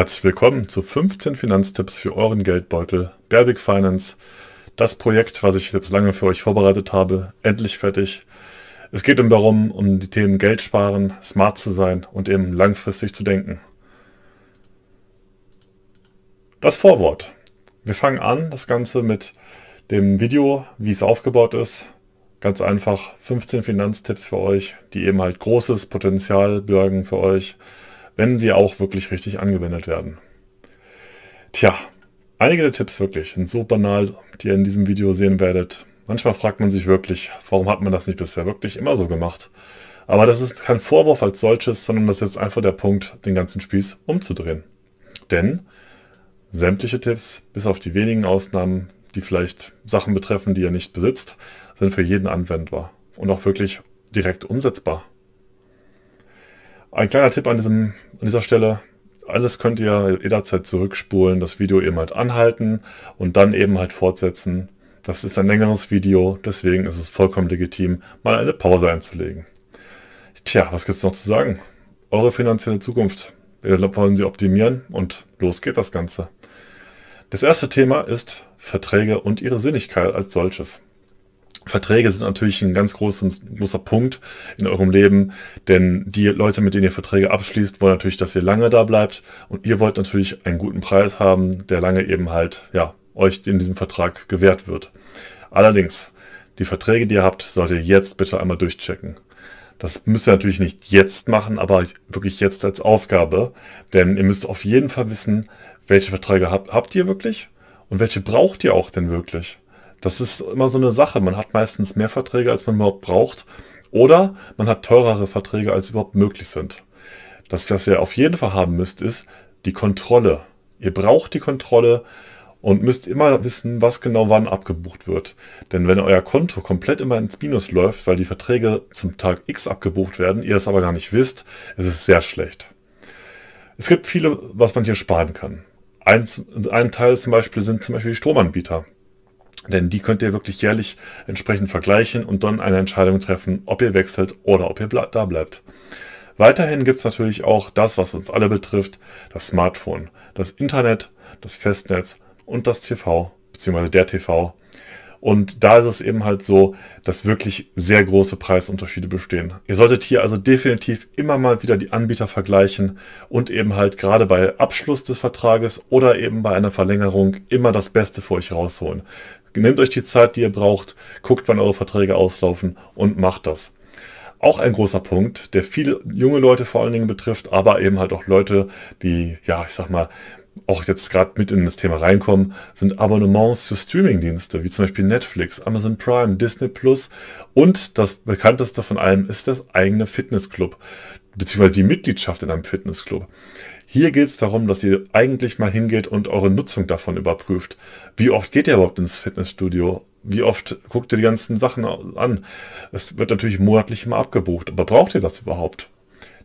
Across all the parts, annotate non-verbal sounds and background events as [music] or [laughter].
Herzlich willkommen zu 15 Finanztipps für euren Geldbeutel. Berwick Finance, das Projekt, was ich jetzt lange für euch vorbereitet habe, endlich fertig. Es geht darum, um die Themen Geld sparen, smart zu sein und eben langfristig zu denken. Das Vorwort. Wir fangen an, das Ganze mit dem Video, wie es aufgebaut ist. Ganz einfach 15 Finanztipps für euch, die eben halt großes Potenzial bürgen für euch wenn sie auch wirklich richtig angewendet werden. Tja, einige der Tipps wirklich sind so banal, die ihr in diesem Video sehen werdet. Manchmal fragt man sich wirklich, warum hat man das nicht bisher wirklich immer so gemacht? Aber das ist kein Vorwurf als solches, sondern das ist jetzt einfach der Punkt, den ganzen Spieß umzudrehen. Denn sämtliche Tipps, bis auf die wenigen Ausnahmen, die vielleicht Sachen betreffen, die ihr nicht besitzt, sind für jeden anwendbar und auch wirklich direkt umsetzbar. Ein kleiner Tipp an, diesem, an dieser Stelle. Alles könnt ihr jederzeit zurückspulen, das Video eben halt anhalten und dann eben halt fortsetzen. Das ist ein längeres Video, deswegen ist es vollkommen legitim, mal eine Pause einzulegen. Tja, was gibt es noch zu sagen? Eure finanzielle Zukunft. Wir wollen sie optimieren und los geht das Ganze. Das erste Thema ist Verträge und ihre Sinnigkeit als solches. Verträge sind natürlich ein ganz großen, großer Punkt in eurem Leben, denn die Leute, mit denen ihr Verträge abschließt, wollen natürlich, dass ihr lange da bleibt und ihr wollt natürlich einen guten Preis haben, der lange eben halt, ja, euch in diesem Vertrag gewährt wird. Allerdings, die Verträge, die ihr habt, solltet ihr jetzt bitte einmal durchchecken. Das müsst ihr natürlich nicht jetzt machen, aber wirklich jetzt als Aufgabe, denn ihr müsst auf jeden Fall wissen, welche Verträge habt, habt ihr wirklich und welche braucht ihr auch denn wirklich. Das ist immer so eine Sache. Man hat meistens mehr Verträge, als man überhaupt braucht. Oder man hat teurere Verträge, als überhaupt möglich sind. Das, was ihr auf jeden Fall haben müsst, ist die Kontrolle. Ihr braucht die Kontrolle und müsst immer wissen, was genau wann abgebucht wird. Denn wenn euer Konto komplett immer ins Minus läuft, weil die Verträge zum Tag X abgebucht werden, ihr es aber gar nicht wisst, ist es sehr schlecht. Es gibt viele, was man hier sparen kann. Ein, ein Teil zum Beispiel sind zum Beispiel die Stromanbieter. Denn die könnt ihr wirklich jährlich entsprechend vergleichen und dann eine Entscheidung treffen, ob ihr wechselt oder ob ihr da bleibt. Weiterhin gibt es natürlich auch das, was uns alle betrifft, das Smartphone, das Internet, das Festnetz und das TV, beziehungsweise der TV. Und da ist es eben halt so, dass wirklich sehr große Preisunterschiede bestehen. Ihr solltet hier also definitiv immer mal wieder die Anbieter vergleichen und eben halt gerade bei Abschluss des Vertrages oder eben bei einer Verlängerung immer das Beste für euch rausholen. Nehmt euch die Zeit, die ihr braucht, guckt, wann eure Verträge auslaufen und macht das. Auch ein großer Punkt, der viele junge Leute vor allen Dingen betrifft, aber eben halt auch Leute, die, ja, ich sag mal, auch jetzt gerade mit in das Thema reinkommen, sind Abonnements für Streamingdienste, wie zum Beispiel Netflix, Amazon Prime, Disney Plus und das bekannteste von allem ist das eigene Fitnessclub, beziehungsweise die Mitgliedschaft in einem Fitnessclub. Hier geht es darum, dass ihr eigentlich mal hingeht und eure Nutzung davon überprüft. Wie oft geht ihr überhaupt ins Fitnessstudio? Wie oft guckt ihr die ganzen Sachen an? Es wird natürlich monatlich immer abgebucht, aber braucht ihr das überhaupt?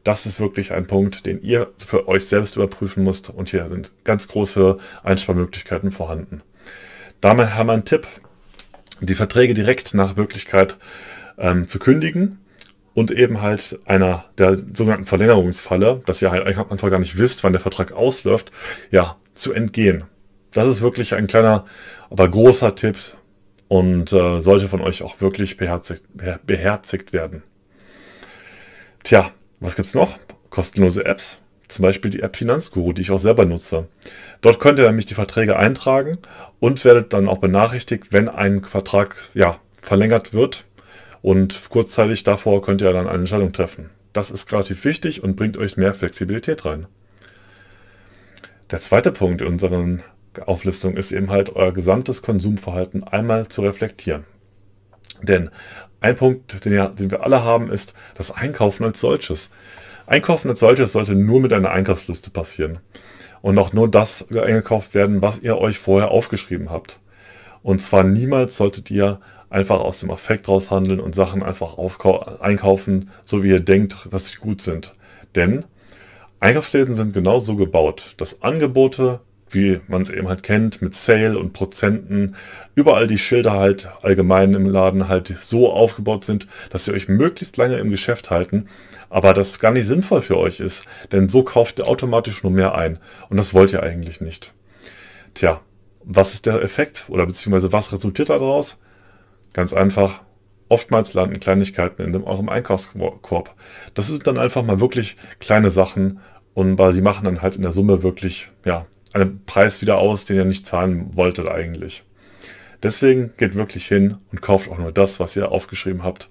Das ist wirklich ein Punkt, den ihr für euch selbst überprüfen müsst und hier sind ganz große Einsparmöglichkeiten vorhanden. Damit haben wir einen Tipp, die Verträge direkt nach Möglichkeit ähm, zu kündigen und eben halt einer der sogenannten Verlängerungsfalle, dass ihr halt am Anfang gar nicht wisst, wann der Vertrag ausläuft, ja, zu entgehen. Das ist wirklich ein kleiner, aber großer Tipp und äh, sollte von euch auch wirklich beherzigt, beherzigt werden. Tja, was gibt's noch? Kostenlose Apps. Zum Beispiel die App Finanzguru, die ich auch selber nutze. Dort könnt ihr nämlich die Verträge eintragen und werdet dann auch benachrichtigt, wenn ein Vertrag ja, verlängert wird und kurzzeitig davor könnt ihr dann eine Entscheidung treffen. Das ist relativ wichtig und bringt euch mehr Flexibilität rein. Der zweite Punkt in unserer Auflistung ist eben halt euer gesamtes Konsumverhalten einmal zu reflektieren. Denn ein Punkt, den, ja, den wir alle haben, ist das Einkaufen als solches. Einkaufen als solches sollte nur mit einer Einkaufsliste passieren. Und auch nur das eingekauft werden, was ihr euch vorher aufgeschrieben habt. Und zwar niemals solltet ihr einfach aus dem Affekt raus handeln und Sachen einfach einkaufen, so wie ihr denkt, dass sie gut sind. Denn Einkaufsläden sind genau so gebaut, dass Angebote wie man es eben halt kennt, mit Sale und Prozenten. Überall die Schilder halt allgemein im Laden halt so aufgebaut sind, dass sie euch möglichst lange im Geschäft halten, aber das gar nicht sinnvoll für euch ist, denn so kauft ihr automatisch nur mehr ein und das wollt ihr eigentlich nicht. Tja, was ist der Effekt oder beziehungsweise was resultiert daraus? Ganz einfach, oftmals landen Kleinigkeiten in dem, eurem Einkaufskorb. Das sind dann einfach mal wirklich kleine Sachen und sie machen dann halt in der Summe wirklich ja, einen Preis wieder aus, den ihr nicht zahlen wolltet eigentlich. Deswegen geht wirklich hin und kauft auch nur das, was ihr aufgeschrieben habt.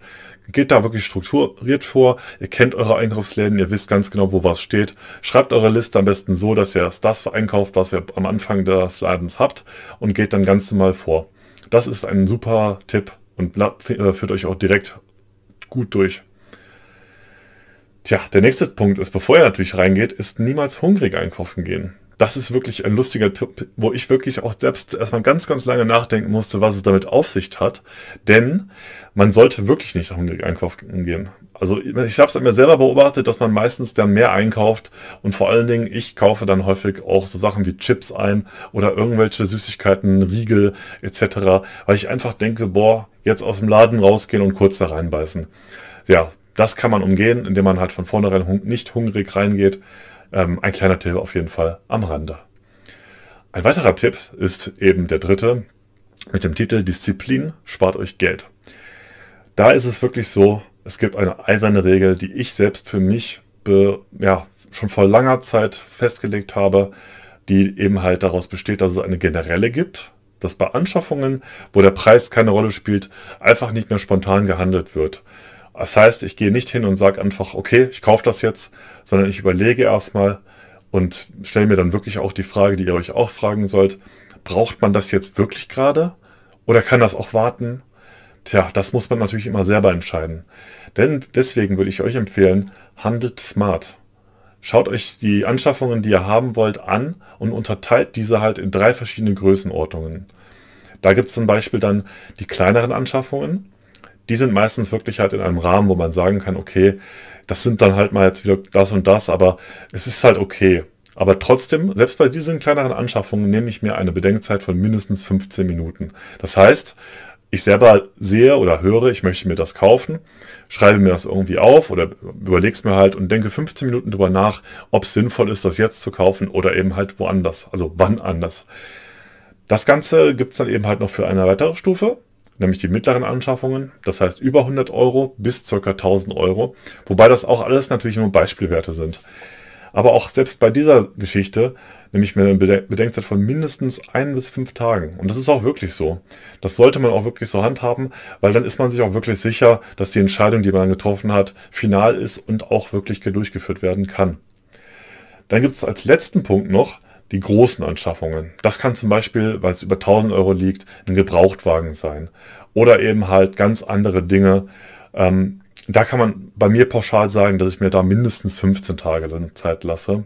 Geht da wirklich strukturiert vor. Ihr kennt eure Einkaufsläden, ihr wisst ganz genau, wo was steht. Schreibt eure Liste am besten so, dass ihr erst das einkauft, was ihr am Anfang des Ladens habt und geht dann ganz normal vor. Das ist ein super Tipp und äh, führt euch auch direkt gut durch. Tja, der nächste Punkt ist, bevor ihr natürlich reingeht, ist niemals hungrig einkaufen gehen das ist wirklich ein lustiger Tipp, wo ich wirklich auch selbst erstmal ganz, ganz lange nachdenken musste, was es damit auf sich hat. Denn man sollte wirklich nicht hungrig einkaufen gehen. Also ich habe es mir selber beobachtet, dass man meistens dann mehr einkauft und vor allen Dingen ich kaufe dann häufig auch so Sachen wie Chips ein oder irgendwelche Süßigkeiten, Riegel etc., weil ich einfach denke, boah, jetzt aus dem Laden rausgehen und kurz da reinbeißen. Ja, das kann man umgehen, indem man halt von vornherein nicht hungrig reingeht. Ähm, ein kleiner Tipp auf jeden Fall am Rande. Ein weiterer Tipp ist eben der dritte mit dem Titel Disziplin spart euch Geld. Da ist es wirklich so, es gibt eine eiserne Regel, die ich selbst für mich be, ja, schon vor langer Zeit festgelegt habe, die eben halt daraus besteht, dass es eine generelle gibt, dass bei Anschaffungen, wo der Preis keine Rolle spielt, einfach nicht mehr spontan gehandelt wird. Das heißt, ich gehe nicht hin und sage einfach, okay, ich kaufe das jetzt, sondern ich überlege erstmal und stelle mir dann wirklich auch die Frage, die ihr euch auch fragen sollt, braucht man das jetzt wirklich gerade oder kann das auch warten? Tja, das muss man natürlich immer selber entscheiden. Denn deswegen würde ich euch empfehlen, handelt smart. Schaut euch die Anschaffungen, die ihr haben wollt, an und unterteilt diese halt in drei verschiedene Größenordnungen. Da gibt es zum Beispiel dann die kleineren Anschaffungen, die sind meistens wirklich halt in einem Rahmen, wo man sagen kann, okay, das sind dann halt mal jetzt wieder das und das, aber es ist halt okay. Aber trotzdem, selbst bei diesen kleineren Anschaffungen nehme ich mir eine Bedenkzeit von mindestens 15 Minuten. Das heißt, ich selber sehe oder höre, ich möchte mir das kaufen, schreibe mir das irgendwie auf oder überlege es mir halt und denke 15 Minuten drüber nach, ob es sinnvoll ist, das jetzt zu kaufen oder eben halt woanders, also wann anders. Das Ganze gibt es dann eben halt noch für eine weitere Stufe nämlich die mittleren Anschaffungen, das heißt über 100 Euro bis ca. 1000 Euro, wobei das auch alles natürlich nur Beispielwerte sind. Aber auch selbst bei dieser Geschichte nehme ich mir eine Bedenkzeit von mindestens ein bis fünf Tagen. Und das ist auch wirklich so. Das wollte man auch wirklich so handhaben, weil dann ist man sich auch wirklich sicher, dass die Entscheidung, die man getroffen hat, final ist und auch wirklich durchgeführt werden kann. Dann gibt es als letzten Punkt noch die großen Anschaffungen. Das kann zum Beispiel, weil es über 1000 Euro liegt, ein Gebrauchtwagen sein. Oder eben halt ganz andere Dinge. Ähm, da kann man bei mir pauschal sagen, dass ich mir da mindestens 15 Tage Zeit lasse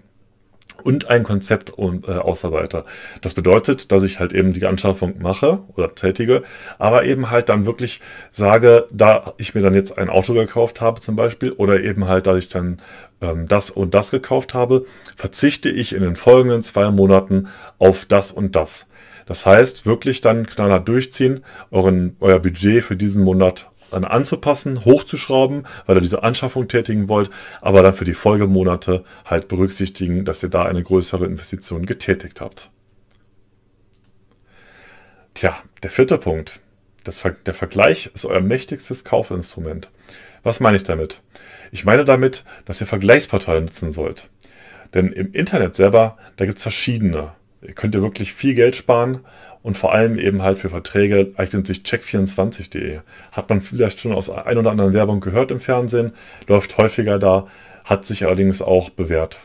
und ein Konzept äh, ausarbeite. Das bedeutet, dass ich halt eben die Anschaffung mache oder tätige, aber eben halt dann wirklich sage, da ich mir dann jetzt ein Auto gekauft habe zum Beispiel oder eben halt, da ich dann ähm, das und das gekauft habe, verzichte ich in den folgenden zwei Monaten auf das und das. Das heißt, wirklich dann knallhart durchziehen, euren, euer Budget für diesen Monat dann anzupassen, hochzuschrauben, weil ihr diese Anschaffung tätigen wollt, aber dann für die Folgemonate halt berücksichtigen, dass ihr da eine größere Investition getätigt habt. Tja, der vierte Punkt. Das, der Vergleich ist euer mächtigstes Kaufinstrument. Was meine ich damit? Ich meine damit, dass ihr Vergleichsportale nutzen sollt. Denn im Internet selber, da gibt es verschiedene. Ihr könnt ihr wirklich viel Geld sparen und vor allem eben halt für Verträge eignet sich check24.de. Hat man vielleicht schon aus ein oder anderen Werbung gehört im Fernsehen, läuft häufiger da, hat sich allerdings auch bewährt.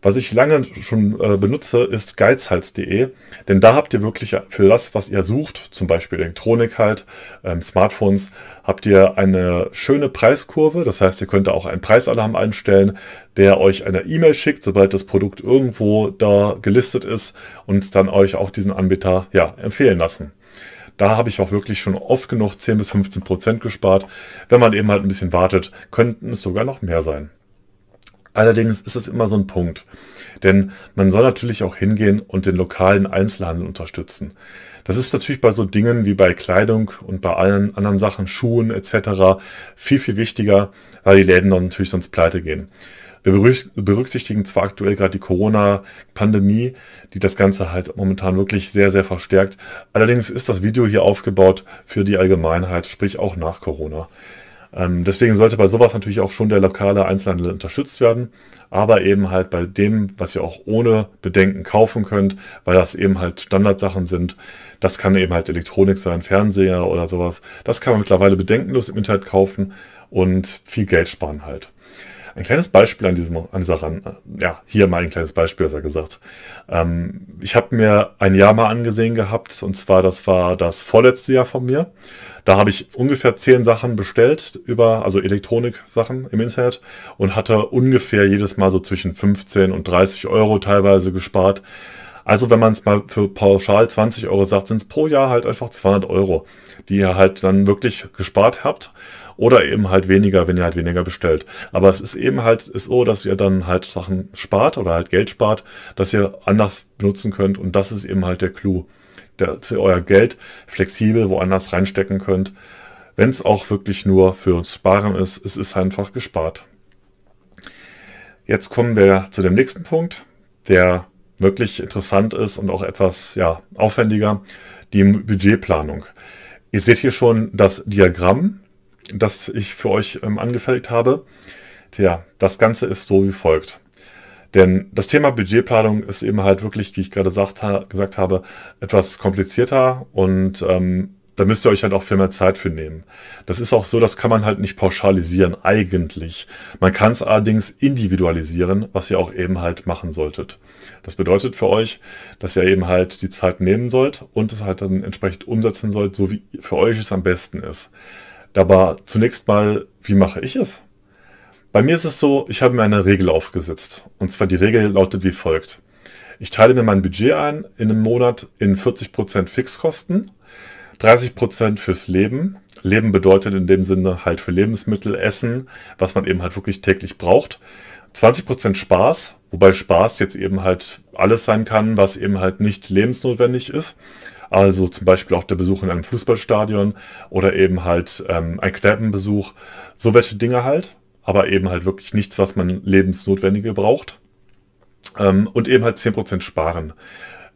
Was ich lange schon äh, benutze, ist geizhals.de, denn da habt ihr wirklich für das, was ihr sucht, zum Beispiel Elektronik halt, ähm, Smartphones, habt ihr eine schöne Preiskurve. Das heißt, ihr könnt auch einen Preisalarm einstellen, der euch eine E-Mail schickt, sobald das Produkt irgendwo da gelistet ist und dann euch auch diesen Anbieter ja, empfehlen lassen. Da habe ich auch wirklich schon oft genug 10 bis 15 Prozent gespart. Wenn man eben halt ein bisschen wartet, könnten es sogar noch mehr sein. Allerdings ist es immer so ein Punkt. Denn man soll natürlich auch hingehen und den lokalen Einzelhandel unterstützen. Das ist natürlich bei so Dingen wie bei Kleidung und bei allen anderen Sachen, Schuhen etc. viel, viel wichtiger, weil die Läden dann natürlich sonst pleite gehen. Wir berücksichtigen zwar aktuell gerade die Corona-Pandemie, die das Ganze halt momentan wirklich sehr, sehr verstärkt. Allerdings ist das Video hier aufgebaut für die Allgemeinheit, sprich auch nach Corona. Ähm, deswegen sollte bei sowas natürlich auch schon der lokale Einzelhandel unterstützt werden, aber eben halt bei dem, was ihr auch ohne Bedenken kaufen könnt, weil das eben halt Standardsachen sind. Das kann eben halt Elektronik sein, Fernseher oder sowas. Das kann man mittlerweile bedenkenlos im Internet kaufen und viel Geld sparen halt. Ein kleines Beispiel an diesem, an dieser Ran ja, hier mal ein kleines Beispiel, besser gesagt. Ähm, ich habe mir ein Jahr mal angesehen gehabt, und zwar, das war das vorletzte Jahr von mir. Da habe ich ungefähr zehn Sachen bestellt über, also Elektronik-Sachen im Internet und hatte ungefähr jedes Mal so zwischen 15 und 30 Euro teilweise gespart. Also wenn man es mal für pauschal 20 Euro sagt, sind es pro Jahr halt einfach 200 Euro, die ihr halt dann wirklich gespart habt oder eben halt weniger, wenn ihr halt weniger bestellt. Aber es ist eben halt ist so, dass ihr dann halt Sachen spart oder halt Geld spart, dass ihr anders benutzen könnt und das ist eben halt der Clou dass ihr euer Geld flexibel woanders reinstecken könnt. Wenn es auch wirklich nur für Sparen ist, es ist einfach gespart. Jetzt kommen wir zu dem nächsten Punkt, der wirklich interessant ist und auch etwas ja, aufwendiger, die Budgetplanung. Ihr seht hier schon das Diagramm, das ich für euch ähm, angefertigt habe. Tja, das Ganze ist so wie folgt. Denn das Thema Budgetplanung ist eben halt wirklich, wie ich gerade sagt, gesagt habe, etwas komplizierter und ähm, da müsst ihr euch halt auch viel mehr Zeit für nehmen. Das ist auch so, das kann man halt nicht pauschalisieren, eigentlich. Man kann es allerdings individualisieren, was ihr auch eben halt machen solltet. Das bedeutet für euch, dass ihr eben halt die Zeit nehmen sollt und es halt dann entsprechend umsetzen sollt, so wie für euch es am besten ist. Aber zunächst mal, wie mache ich es? Bei mir ist es so, ich habe mir eine Regel aufgesetzt. Und zwar die Regel lautet wie folgt. Ich teile mir mein Budget ein in einem Monat in 40% Fixkosten, 30% fürs Leben. Leben bedeutet in dem Sinne halt für Lebensmittel, Essen, was man eben halt wirklich täglich braucht. 20% Spaß, wobei Spaß jetzt eben halt alles sein kann, was eben halt nicht lebensnotwendig ist. Also zum Beispiel auch der Besuch in einem Fußballstadion oder eben halt ähm, ein Kneipenbesuch. So welche Dinge halt aber eben halt wirklich nichts, was man lebensnotwendige braucht. Ähm, und eben halt 10% sparen.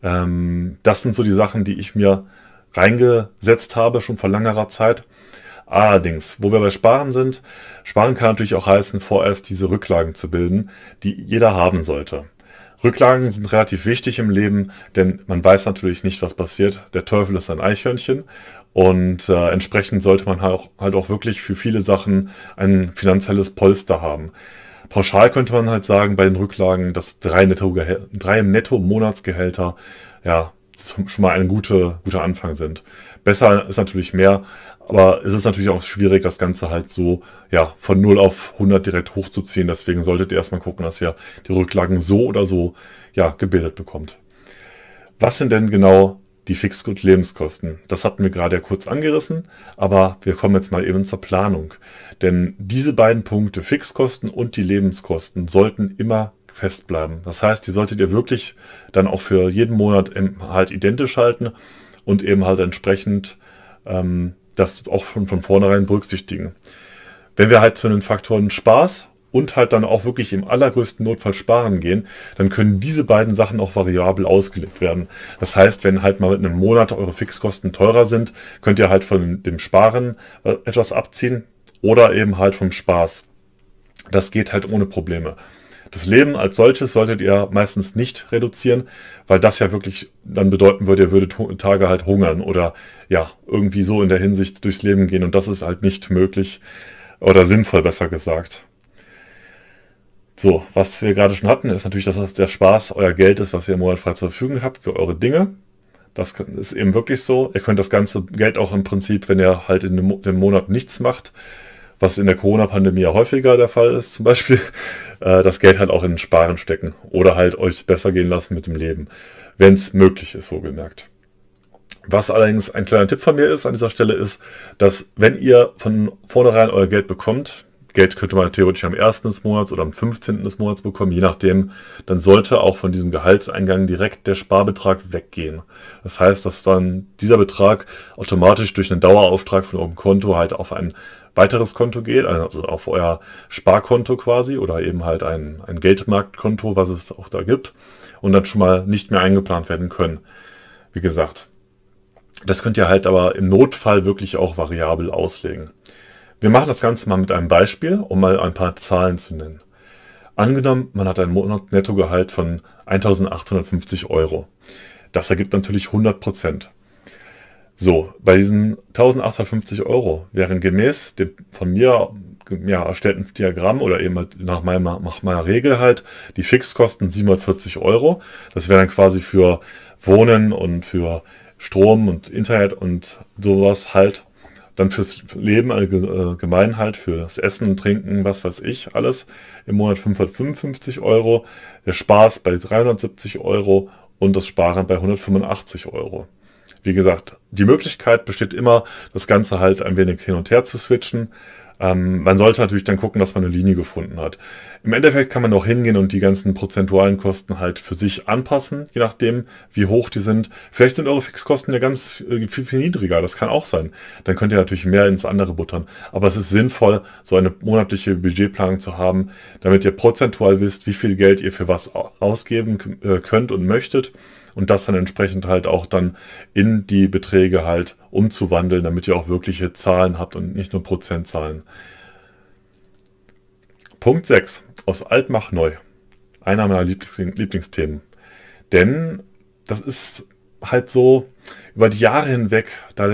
Ähm, das sind so die Sachen, die ich mir reingesetzt habe, schon vor längerer Zeit. Allerdings, wo wir bei Sparen sind, Sparen kann natürlich auch heißen, vorerst diese Rücklagen zu bilden, die jeder haben sollte. Rücklagen sind relativ wichtig im Leben, denn man weiß natürlich nicht, was passiert. Der Teufel ist ein Eichhörnchen und äh, entsprechend sollte man halt auch, halt auch wirklich für viele Sachen ein finanzielles Polster haben. Pauschal könnte man halt sagen, bei den Rücklagen, dass drei, Netto drei Netto-Monatsgehälter ja schon mal ein guter, guter Anfang sind. Besser ist natürlich mehr, aber es ist natürlich auch schwierig, das Ganze halt so ja, von 0 auf 100 direkt hochzuziehen. Deswegen solltet ihr erstmal gucken, dass ihr die Rücklagen so oder so ja, gebildet bekommt. Was sind denn genau die Fixgut-Lebenskosten. Das hatten wir gerade ja kurz angerissen, aber wir kommen jetzt mal eben zur Planung. Denn diese beiden Punkte, Fixkosten und die Lebenskosten, sollten immer fest bleiben. Das heißt, die solltet ihr wirklich dann auch für jeden Monat halt identisch halten und eben halt entsprechend ähm, das auch schon von vornherein berücksichtigen. Wenn wir halt zu den Faktoren Spaß und halt dann auch wirklich im allergrößten Notfall sparen gehen, dann können diese beiden Sachen auch variabel ausgelegt werden. Das heißt, wenn halt mal mit einem Monat eure Fixkosten teurer sind, könnt ihr halt von dem Sparen äh, etwas abziehen oder eben halt vom Spaß. Das geht halt ohne Probleme. Das Leben als solches solltet ihr meistens nicht reduzieren, weil das ja wirklich dann bedeuten würde, ihr würdet Tage halt hungern oder ja, irgendwie so in der Hinsicht durchs Leben gehen und das ist halt nicht möglich oder sinnvoll besser gesagt. So, was wir gerade schon hatten, ist natürlich, dass das der Spaß euer Geld ist, was ihr im Monat frei zur Verfügung habt für eure Dinge. Das ist eben wirklich so. Ihr könnt das ganze Geld auch im Prinzip, wenn ihr halt in dem Monat nichts macht, was in der Corona-Pandemie ja häufiger der Fall ist, zum Beispiel, äh, das Geld halt auch in Sparen stecken oder halt euch besser gehen lassen mit dem Leben, wenn es möglich ist, wohlgemerkt. Was allerdings ein kleiner Tipp von mir ist an dieser Stelle ist, dass wenn ihr von vornherein euer Geld bekommt, Geld könnte man theoretisch am 1. des Monats oder am 15. des Monats bekommen, je nachdem. Dann sollte auch von diesem Gehaltseingang direkt der Sparbetrag weggehen. Das heißt, dass dann dieser Betrag automatisch durch einen Dauerauftrag von eurem Konto halt auf ein weiteres Konto geht, also auf euer Sparkonto quasi oder eben halt ein, ein Geldmarktkonto, was es auch da gibt und dann schon mal nicht mehr eingeplant werden können. Wie gesagt, das könnt ihr halt aber im Notfall wirklich auch variabel auslegen. Wir machen das Ganze mal mit einem Beispiel, um mal ein paar Zahlen zu nennen. Angenommen, man hat ein Monatsnettogehalt von 1850 Euro. Das ergibt natürlich 100 Prozent. So, bei diesen 1850 Euro wären gemäß dem von mir ja, erstellten Diagramm oder eben halt nach meiner, nach meiner Regel halt die Fixkosten 740 Euro. Das wäre dann quasi für Wohnen und für Strom und Internet und sowas halt dann fürs Leben allgemein halt, fürs Essen und Trinken, was weiß ich, alles im Monat 555 Euro, der Spaß bei 370 Euro und das Sparen bei 185 Euro. Wie gesagt, die Möglichkeit besteht immer, das Ganze halt ein wenig hin und her zu switchen. Ähm, man sollte natürlich dann gucken, dass man eine Linie gefunden hat. Im Endeffekt kann man auch hingehen und die ganzen prozentualen Kosten halt für sich anpassen, je nachdem, wie hoch die sind. Vielleicht sind eure Fixkosten ja ganz äh, viel, viel niedriger, das kann auch sein. Dann könnt ihr natürlich mehr ins andere buttern. Aber es ist sinnvoll, so eine monatliche Budgetplanung zu haben, damit ihr prozentual wisst, wie viel Geld ihr für was ausgeben äh, könnt und möchtet und das dann entsprechend halt auch dann in die Beträge halt umzuwandeln, damit ihr auch wirkliche Zahlen habt und nicht nur Prozentzahlen. Punkt 6. Aus alt mach neu. Einer meiner Lieblings Lieblingsthemen. Denn das ist halt so über die Jahre hinweg, da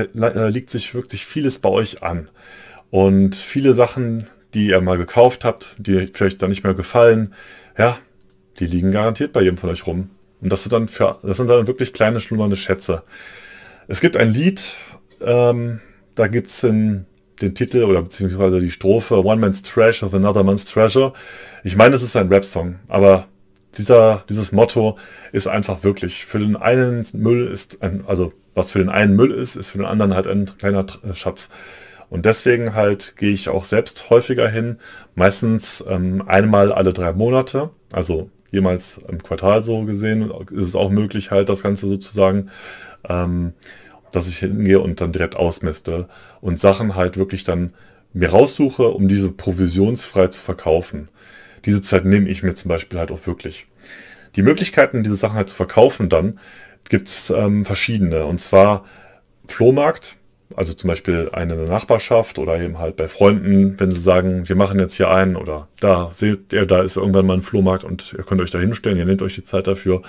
liegt sich wirklich vieles bei euch an. Und viele Sachen, die ihr mal gekauft habt, die vielleicht dann nicht mehr gefallen, ja, die liegen garantiert bei jedem von euch rum. Und das sind dann für, das sind dann wirklich kleine schlummernde Schätze. Es gibt ein Lied, ähm, da gibt es den, Titel oder beziehungsweise die Strophe One Man's Trash is Another Man's Treasure. Ich meine, es ist ein Rap-Song, aber dieser, dieses Motto ist einfach wirklich, für den einen Müll ist ein, also was für den einen Müll ist, ist für den anderen halt ein kleiner äh, Schatz. Und deswegen halt gehe ich auch selbst häufiger hin, meistens ähm, einmal alle drei Monate, also jemals im Quartal so gesehen, ist es auch möglich halt das Ganze sozusagen, ähm, dass ich hingehe und dann direkt ausmiste und Sachen halt wirklich dann mir raussuche, um diese provisionsfrei zu verkaufen. Diese Zeit nehme ich mir zum Beispiel halt auch wirklich. Die Möglichkeiten, diese Sachen halt zu verkaufen dann, gibt es ähm, verschiedene. Und zwar Flohmarkt, also zum Beispiel eine Nachbarschaft oder eben halt bei Freunden, wenn sie sagen, wir machen jetzt hier einen oder da seht ihr, da ist irgendwann mal ein Flohmarkt und ihr könnt euch da hinstellen, ihr nehmt euch die Zeit dafür.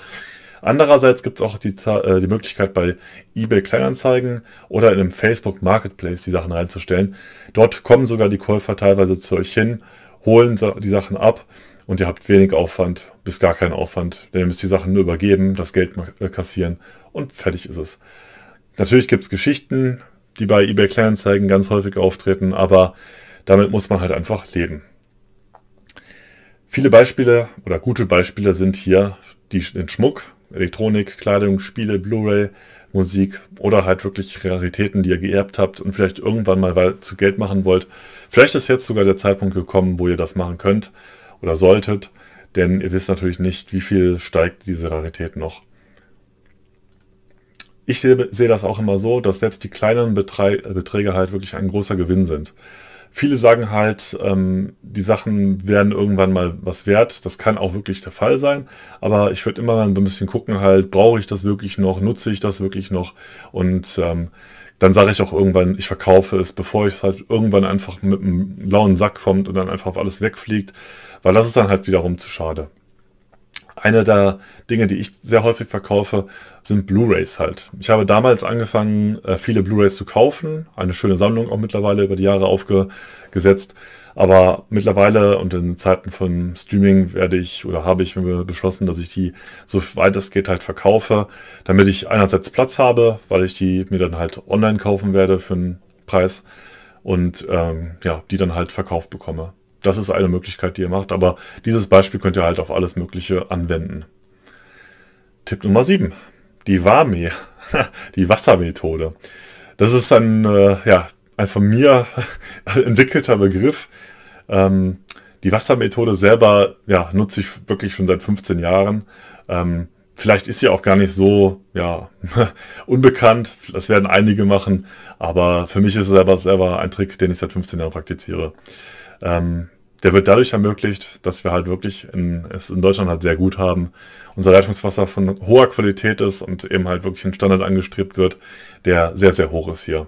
Andererseits gibt es auch die, äh, die Möglichkeit bei eBay Kleinanzeigen oder in einem Facebook Marketplace die Sachen reinzustellen. Dort kommen sogar die Käufer teilweise zu euch hin, holen die Sachen ab und ihr habt wenig Aufwand bis gar keinen Aufwand. Denn ihr müsst die Sachen nur übergeben, das Geld äh, kassieren und fertig ist es. Natürlich gibt es Geschichten, die bei eBay Kleinanzeigen ganz häufig auftreten, aber damit muss man halt einfach leben. Viele Beispiele oder gute Beispiele sind hier die, den Schmuck, Elektronik, Kleidung, Spiele, Blu-ray, Musik oder halt wirklich Raritäten, die ihr geerbt habt und vielleicht irgendwann mal zu Geld machen wollt. Vielleicht ist jetzt sogar der Zeitpunkt gekommen, wo ihr das machen könnt oder solltet, denn ihr wisst natürlich nicht, wie viel steigt diese Rarität noch. Ich sehe, sehe das auch immer so, dass selbst die kleinen Beträge halt wirklich ein großer Gewinn sind. Viele sagen halt, ähm, die Sachen werden irgendwann mal was wert. Das kann auch wirklich der Fall sein. Aber ich würde immer mal ein bisschen gucken halt, brauche ich das wirklich noch? Nutze ich das wirklich noch? Und ähm, dann sage ich auch irgendwann, ich verkaufe es, bevor es halt irgendwann einfach mit einem lauen Sack kommt und dann einfach auf alles wegfliegt. Weil das ist dann halt wiederum zu schade. Eine der Dinge, die ich sehr häufig verkaufe, sind Blu-rays halt. Ich habe damals angefangen, äh, viele Blu-rays zu kaufen, eine schöne Sammlung auch mittlerweile über die Jahre aufgesetzt. Aber mittlerweile und in Zeiten von Streaming werde ich oder habe ich mir beschlossen, dass ich die so weit es geht halt verkaufe, damit ich einerseits Platz habe, weil ich die mir dann halt online kaufen werde für einen Preis und ähm, ja, die dann halt verkauft bekomme. Das ist eine Möglichkeit, die ihr macht, aber dieses Beispiel könnt ihr halt auf alles Mögliche anwenden. Tipp Nummer 7. Die Wami, [laughs] die Wassermethode. Das ist ein, äh, ja, ein von mir [laughs] entwickelter Begriff. Ähm, die Wassermethode selber ja, nutze ich wirklich schon seit 15 Jahren. Ähm, vielleicht ist sie auch gar nicht so ja, [laughs] unbekannt. Das werden einige machen. Aber für mich ist es selber, selber ein Trick, den ich seit 15 Jahren praktiziere. Ähm, der wird dadurch ermöglicht, dass wir halt wirklich in, es in Deutschland halt sehr gut haben. Unser Leitungswasser von hoher Qualität ist und eben halt wirklich ein Standard angestrebt wird, der sehr, sehr hoch ist hier.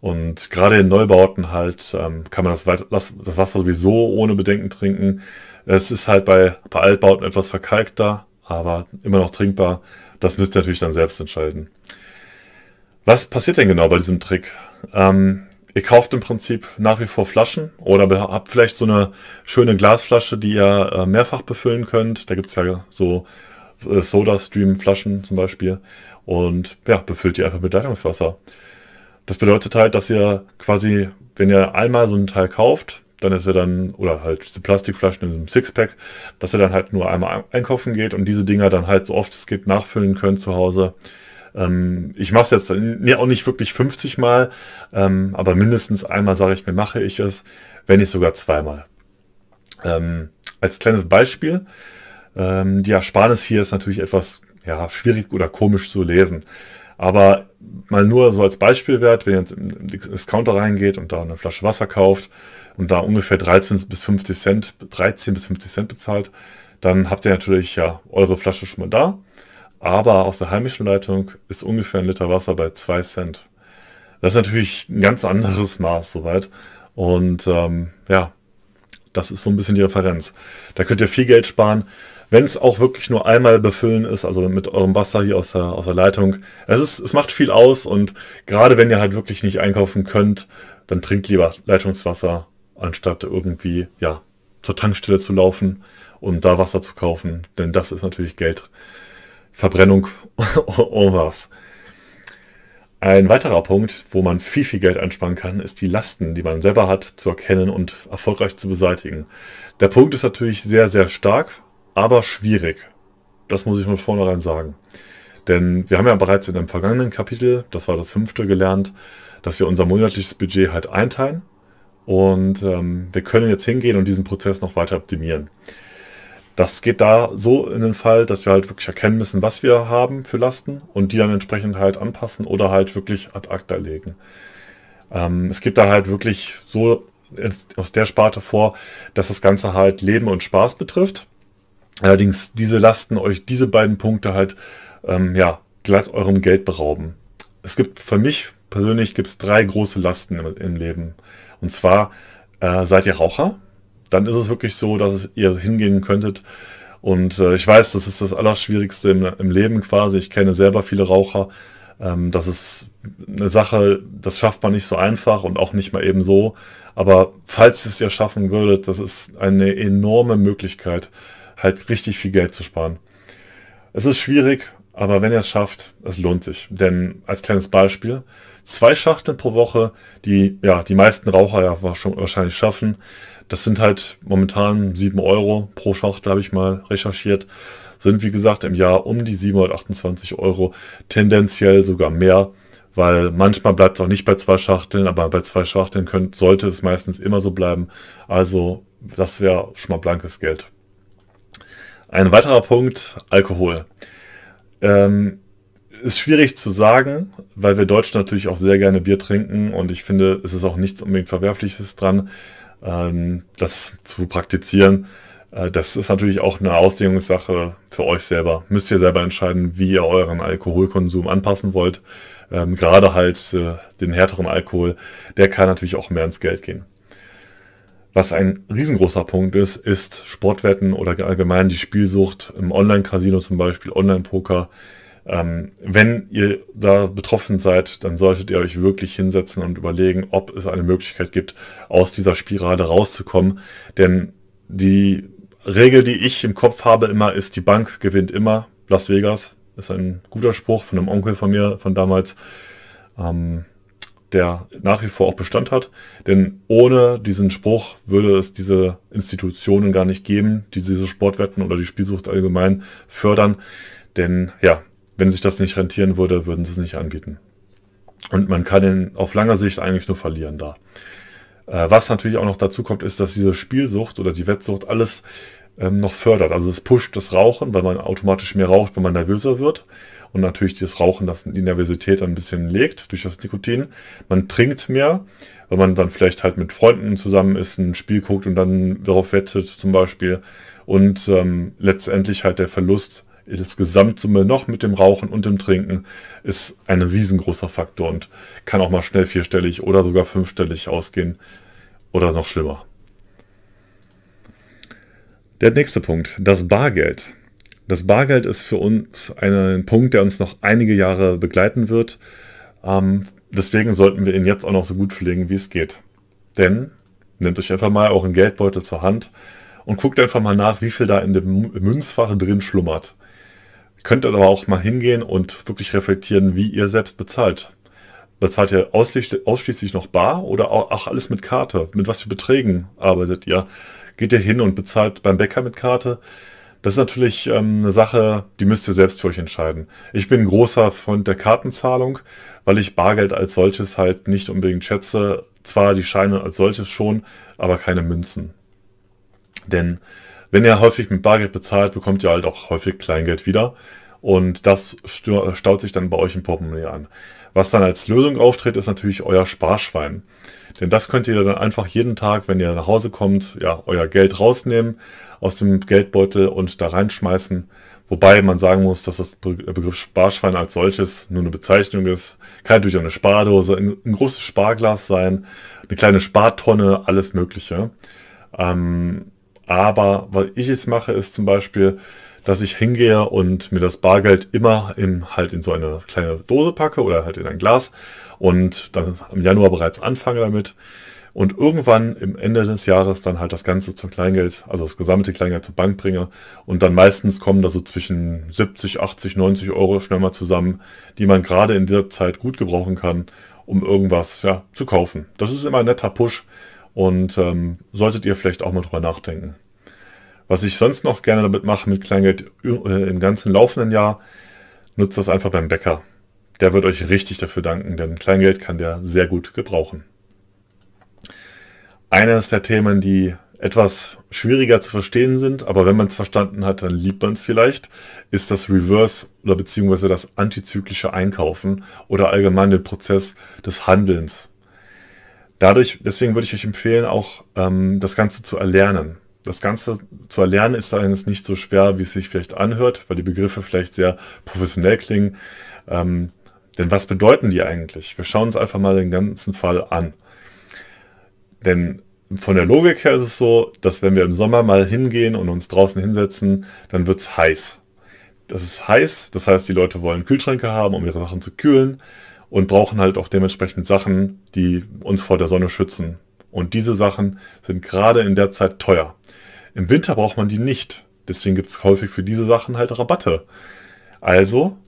Und gerade in Neubauten halt ähm, kann man das, das, Wasser sowieso ohne Bedenken trinken. Es ist halt bei, bei Altbauten etwas verkalkter, aber immer noch trinkbar. Das müsst ihr natürlich dann selbst entscheiden. Was passiert denn genau bei diesem Trick? Ähm, ihr kauft im Prinzip nach wie vor Flaschen oder habt vielleicht so eine schöne Glasflasche, die ihr äh, mehrfach befüllen könnt. Da gibt es ja so äh, Soda-Stream-Flaschen zum Beispiel. Und ja, befüllt die einfach mit Leitungswasser. Das bedeutet halt, dass ihr quasi, wenn ihr einmal so ein Teil kauft, dann ist er dann, oder halt diese Plastikflaschen in einem Sixpack, dass ihr dann halt nur einmal einkaufen geht und diese Dinger dann halt so oft es geht nachfüllen könnt zu Hause. Ähm, ich mache es jetzt nee, auch nicht wirklich 50 Mal, ähm, aber mindestens einmal sage ich mir, mache ich es, wenn nicht sogar zweimal. Ähm, als kleines Beispiel, ähm, die Ersparnis hier ist natürlich etwas ja, schwierig oder komisch zu lesen. Aber mal nur so als Beispielwert, wenn ihr jetzt den Discounter reingeht und da eine Flasche Wasser kauft und da ungefähr 13 bis 50 Cent, 13 bis 50 Cent bezahlt, dann habt ihr natürlich ja eure Flasche schon mal da. Aber aus der heimischen Leitung ist ungefähr ein Liter Wasser bei 2 Cent. Das ist natürlich ein ganz anderes Maß soweit. Und ähm, ja, das ist so ein bisschen die Referenz. Da könnt ihr viel Geld sparen wenn es auch wirklich nur einmal befüllen ist, also mit eurem Wasser hier aus der, aus der Leitung. Es, ist, es macht viel aus und gerade wenn ihr halt wirklich nicht einkaufen könnt, dann trinkt lieber Leitungswasser, anstatt irgendwie ja, zur Tankstelle zu laufen und da Wasser zu kaufen, denn das ist natürlich Geld. Verbrennung [laughs] en was. Ein weiterer Punkt, wo man viel, viel Geld einsparen kann, ist die Lasten, die man selber hat, zu erkennen und erfolgreich zu beseitigen. Der Punkt ist natürlich sehr, sehr stark aber schwierig. Das muss ich von vornherein sagen. Denn wir haben ja bereits in einem vergangenen Kapitel, das war das fünfte, gelernt, dass wir unser monatliches Budget halt einteilen. Und ähm, wir können jetzt hingehen und diesen Prozess noch weiter optimieren. Das geht da so in den Fall, dass wir halt wirklich erkennen müssen, was wir haben für Lasten und die dann entsprechend halt anpassen oder halt wirklich ad acta legen. Ähm, es geht da halt wirklich so aus der Sparte vor, dass das Ganze halt Leben und Spaß betrifft. Allerdings diese Lasten euch diese beiden Punkte halt ähm, ja, glatt eurem Geld berauben. Es gibt für mich persönlich gibt es drei große Lasten im, im Leben. Und zwar äh, seid ihr Raucher, dann ist es wirklich so, dass ihr hingehen könntet. Und äh, ich weiß, das ist das Allerschwierigste im, im Leben quasi. Ich kenne selber viele Raucher. Ähm, das ist eine Sache, das schafft man nicht so einfach und auch nicht mal eben so. Aber falls es ihr schaffen würdet, das ist eine enorme Möglichkeit, halt richtig viel Geld zu sparen. Es ist schwierig, aber wenn ihr es schafft, es lohnt sich. Denn als kleines Beispiel, zwei Schachteln pro Woche, die ja die meisten Raucher ja wahrscheinlich schaffen, das sind halt momentan 7 Euro pro Schachtel, habe ich mal recherchiert, sind wie gesagt im Jahr um die 728 Euro, tendenziell sogar mehr, weil manchmal bleibt es auch nicht bei zwei Schachteln, aber bei zwei Schachteln könnt, sollte es meistens immer so bleiben. Also das wäre schon mal blankes Geld. Ein weiterer Punkt, Alkohol. Ähm, ist schwierig zu sagen, weil wir Deutschen natürlich auch sehr gerne Bier trinken und ich finde, es ist auch nichts unbedingt Verwerfliches dran, ähm, das zu praktizieren. Äh, das ist natürlich auch eine Auslegungssache für euch selber. Müsst ihr selber entscheiden, wie ihr euren Alkoholkonsum anpassen wollt. Ähm, gerade halt äh, den härteren Alkohol, der kann natürlich auch mehr ins Geld gehen. Was ein riesengroßer Punkt ist, ist Sportwetten oder allgemein die Spielsucht im Online-Casino zum Beispiel, Online-Poker. Ähm, wenn ihr da betroffen seid, dann solltet ihr euch wirklich hinsetzen und überlegen, ob es eine Möglichkeit gibt, aus dieser Spirale rauszukommen. Denn die Regel, die ich im Kopf habe immer, ist, die Bank gewinnt immer. Las Vegas ist ein guter Spruch von einem Onkel von mir von damals. Ähm, der nach wie vor auch Bestand hat. Denn ohne diesen Spruch würde es diese Institutionen gar nicht geben, die diese Sportwetten oder die Spielsucht allgemein fördern. Denn ja, wenn sich das nicht rentieren würde, würden sie es nicht anbieten. Und man kann ihn auf langer Sicht eigentlich nur verlieren da. Äh, was natürlich auch noch dazu kommt, ist, dass diese Spielsucht oder die Wettsucht alles ähm, noch fördert. Also es pusht das Rauchen, weil man automatisch mehr raucht, wenn man nervöser wird. Und natürlich das Rauchen, das die Nervosität ein bisschen legt durch das Nikotin. Man trinkt mehr, wenn man dann vielleicht halt mit Freunden zusammen ist, ein Spiel guckt und dann darauf wettet zum Beispiel. Und ähm, letztendlich halt der Verlust das Gesamtsumme noch mit dem Rauchen und dem Trinken ist ein riesengroßer Faktor und kann auch mal schnell vierstellig oder sogar fünfstellig ausgehen oder noch schlimmer. Der nächste Punkt, das Bargeld. Das Bargeld ist für uns ein Punkt, der uns noch einige Jahre begleiten wird. Ähm, deswegen sollten wir ihn jetzt auch noch so gut pflegen, wie es geht. Denn nehmt euch einfach mal euren Geldbeutel zur Hand und guckt einfach mal nach, wie viel da in dem Münzfach drin schlummert. Könnt ihr aber auch mal hingehen und wirklich reflektieren, wie ihr selbst bezahlt. Bezahlt ihr ausschließlich noch bar oder auch alles mit Karte? Mit was für Beträgen arbeitet ihr? Geht ihr hin und bezahlt beim Bäcker mit Karte? Das ist natürlich ähm, eine Sache, die müsst ihr selbst für euch entscheiden. Ich bin großer Freund der Kartenzahlung, weil ich Bargeld als solches halt nicht unbedingt schätze. Zwar die Scheine als solches schon, aber keine Münzen. Denn wenn ihr häufig mit Bargeld bezahlt, bekommt ihr halt auch häufig Kleingeld wieder. Und das staut sich dann bei euch im Portemonnaie an. Was dann als Lösung auftritt, ist natürlich euer Sparschwein. Denn das könnt ihr dann einfach jeden Tag, wenn ihr nach Hause kommt, ja, euer Geld rausnehmen aus dem Geldbeutel und da reinschmeißen. Wobei man sagen muss, dass das Begriff Sparschwein als solches nur eine Bezeichnung ist. Kann natürlich auch eine Spardose, ein, großes Sparglas sein, eine kleine Spartonne, alles Mögliche. Ähm, aber was ich es mache, ist zum Beispiel, dass ich hingehe und mir das Bargeld immer in, halt in so eine kleine Dose packe oder halt in ein Glas und dann im Januar bereits anfange damit und irgendwann im Ende des Jahres dann halt das Ganze zum Kleingeld, also das gesamte Kleingeld zur Bank bringe und dann meistens kommen da so zwischen 70, 80, 90 Euro schnell mal zusammen, die man gerade in der Zeit gut gebrauchen kann, um irgendwas ja, zu kaufen. Das ist immer ein netter Push, und ähm, solltet ihr vielleicht auch mal drüber nachdenken. Was ich sonst noch gerne damit mache mit Kleingeld äh, im ganzen laufenden Jahr, nutzt das einfach beim Bäcker. Der wird euch richtig dafür danken, denn Kleingeld kann der sehr gut gebrauchen. Eines der Themen, die etwas schwieriger zu verstehen sind, aber wenn man es verstanden hat, dann liebt man es vielleicht, ist das Reverse oder beziehungsweise das antizyklische Einkaufen oder allgemein den Prozess des Handelns dadurch, deswegen würde ich euch empfehlen, auch ähm, das Ganze zu erlernen. Das Ganze zu erlernen ist allerdings nicht so schwer, wie es sich vielleicht anhört, weil die Begriffe vielleicht sehr professionell klingen. Ähm, denn was bedeuten die eigentlich? Wir schauen uns einfach mal den ganzen Fall an. Denn von der Logik her ist es so, dass wenn wir im Sommer mal hingehen und uns draußen hinsetzen, dann wird es heiß. Das ist heiß, das heißt, die Leute wollen Kühlschränke haben, um ihre Sachen zu kühlen und brauchen halt auch dementsprechend Sachen, die uns vor der Sonne schützen. Und diese Sachen sind gerade in der Zeit teuer. Im Winter braucht man die nicht. Deswegen gibt es häufig für diese Sachen halt Rabatte. Also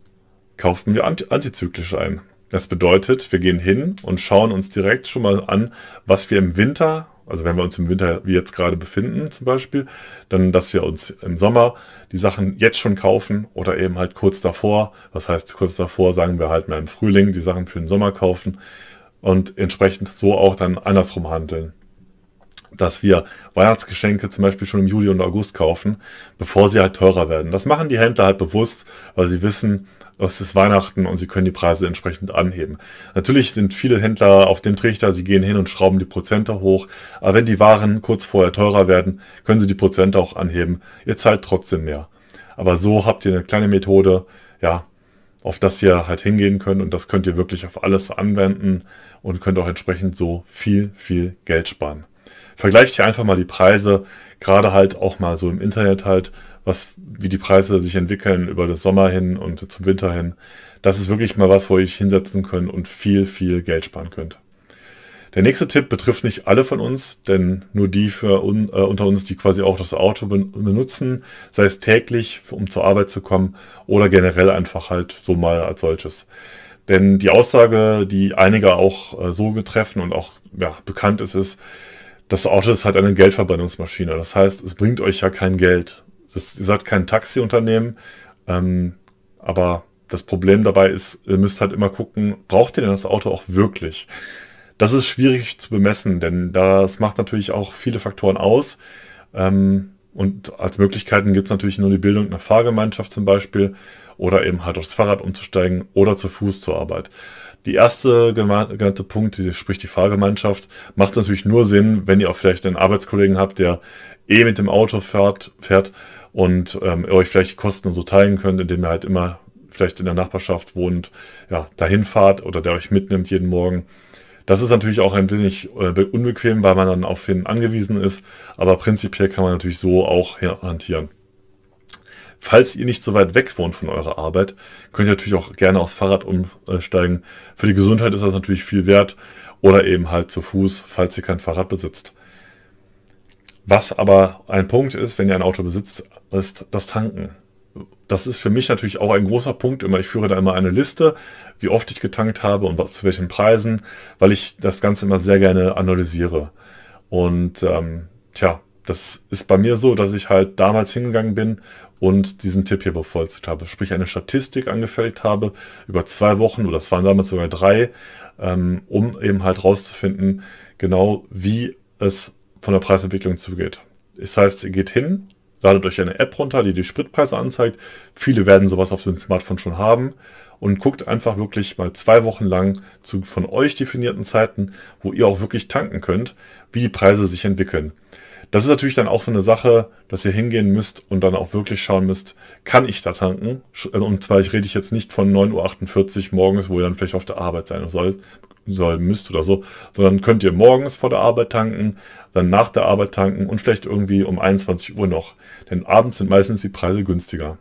kaufen wir antizyklisch ein. Das bedeutet, wir gehen hin und schauen uns direkt schon mal an, was wir im Winter also wenn wir uns im Winter wie jetzt gerade befinden zum Beispiel, dann dass wir uns im Sommer die Sachen jetzt schon kaufen oder eben halt kurz davor. Was heißt kurz davor, sagen wir halt mal im Frühling die Sachen für den Sommer kaufen und entsprechend so auch dann andersrum handeln. Dass wir Weihnachtsgeschenke zum Beispiel schon im Juli und August kaufen, bevor sie halt teurer werden. Das machen die Händler halt bewusst, weil sie wissen, es ist Weihnachten und sie können die Preise entsprechend anheben. Natürlich sind viele Händler auf dem Trichter, sie gehen hin und schrauben die Prozente hoch, aber wenn die Waren kurz vorher teurer werden, können sie die Prozente auch anheben. Ihr zahlt trotzdem mehr. Aber so habt ihr eine kleine Methode, ja, auf das ihr halt hingehen könnt und das könnt ihr wirklich auf alles anwenden und könnt auch entsprechend so viel, viel Geld sparen. Vergleicht hier einfach mal die Preise, gerade halt auch mal so im Internet halt, was, wie die Preise sich entwickeln über das Sommer hin und zum Winter hin. Das ist wirklich mal was, wo ich hinsetzen könnt und viel, viel Geld sparen könnt. Der nächste Tipp betrifft nicht alle von uns, denn nur die für un, äh, unter uns, die quasi auch das Auto benutzen, sei es täglich, um zur Arbeit zu kommen oder generell einfach halt so mal als solches. Denn die Aussage, die einige auch äh, so getreffen und auch ja, bekannt ist, ist, das Auto ist halt eine Geldverbrennungsmaschine. Das heißt, es bringt euch ja kein Geld. Das, ihr seid kein Taxiunternehmen, ähm, aber das Problem dabei ist, ihr müsst halt immer gucken, braucht ihr denn das Auto auch wirklich? Das ist schwierig zu bemessen, denn das macht natürlich auch viele Faktoren aus. Ähm, und als Möglichkeiten gibt es natürlich nur die Bildung einer Fahrgemeinschaft zum Beispiel oder eben halt aufs Fahrrad umzusteigen oder zu Fuß zur Arbeit. Die erste genannte Punkt, sprich die Fahrgemeinschaft, macht natürlich nur Sinn, wenn ihr auch vielleicht einen Arbeitskollegen habt, der eh mit dem Auto fährt, fährt und ähm, ihr euch vielleicht die Kosten so teilen könnt, indem ihr halt immer vielleicht in der Nachbarschaft wohnt, ja, dahin fahrt oder der euch mitnimmt jeden Morgen. Das ist natürlich auch ein wenig äh, unbequem, weil man dann auf ihn angewiesen ist, aber prinzipiell kann man natürlich so auch hantieren. Falls ihr nicht so weit weg wohnt von eurer Arbeit, könnt ihr natürlich auch gerne aufs Fahrrad umsteigen. Für die Gesundheit ist das natürlich viel wert oder eben halt zu Fuß, falls ihr kein Fahrrad besitzt. Was aber ein Punkt ist, wenn ihr ein Auto besitzt, ist das Tanken. Das ist für mich natürlich auch ein großer Punkt. Immer, ich führe da immer eine Liste, wie oft ich getankt habe und was, zu welchen Preisen, weil ich das Ganze immer sehr gerne analysiere. Und ähm, tja, das ist bei mir so, dass ich halt damals hingegangen bin und diesen Tipp hier befolgt habe. Sprich eine Statistik angefertigt habe über zwei Wochen oder es waren damals sogar drei, ähm, um eben halt rauszufinden, genau wie es von der Preisentwicklung zugeht. Das heißt, ihr geht hin, ladet euch eine App runter, die die Spritpreise anzeigt. Viele werden sowas auf dem Smartphone schon haben und guckt einfach wirklich mal zwei Wochen lang zu von euch definierten Zeiten, wo ihr auch wirklich tanken könnt, wie die Preise sich entwickeln. Das ist natürlich dann auch so eine Sache, dass ihr hingehen müsst und dann auch wirklich schauen müsst, kann ich da tanken? Äh, und zwar rede ich jetzt nicht von 9.48 Uhr morgens, wo ihr dann vielleicht auf der Arbeit sein soll, soll, müsst oder so, sondern könnt ihr morgens vor der Arbeit tanken, dann nach der Arbeit tanken und vielleicht irgendwie um 21 Uhr noch. Denn abends sind meistens die Preise günstiger.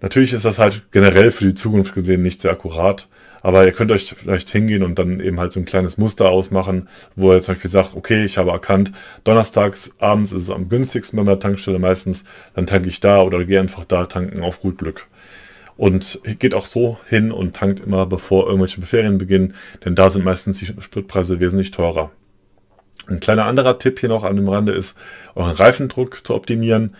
Natürlich ist das halt generell für die Zukunft gesehen nicht sehr akkurat, aber ihr könnt euch vielleicht hingehen und dann eben halt so ein kleines Muster ausmachen, wo ihr zum Beispiel sagt, okay, ich habe erkannt, donnerstags abends ist es am günstigsten bei meiner Tankstelle meistens, dann tanke ich da oder gehe einfach da tanken auf gut Glück. Und geht auch so hin und tankt immer, bevor irgendwelche Ferien beginnen, denn da sind meistens die Spritpreise wesentlich teurer. Ein kleiner anderer Tipp hier noch an dem Rande ist, euren Reifendruck zu optimieren